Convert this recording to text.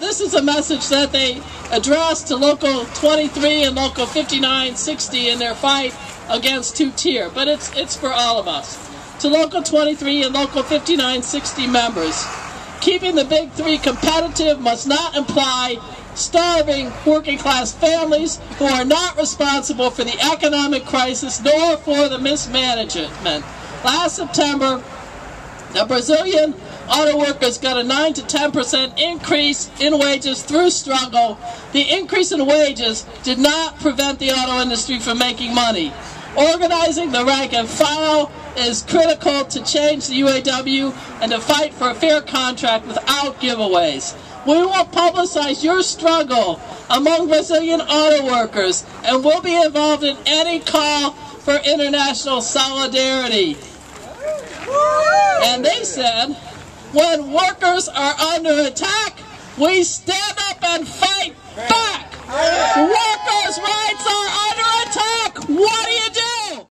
This is a message that they addressed to Local 23 and Local 5960 in their fight against two-tier, but it's, it's for all of us. To Local 23 and Local 5960 members, keeping the big three competitive must not imply starving working class families who are not responsible for the economic crisis nor for the mismanagement. Last September, the Brazilian auto workers got a 9 to 10% increase in wages through struggle. The increase in wages did not prevent the auto industry from making money. Organizing the rank and file is critical to change the UAW and to fight for a fair contract without giveaways. We will publicize your struggle among Brazilian auto workers and will be involved in any call for international solidarity. And they said, when workers are under attack, we stand up and fight back. Workers' rights are under attack. What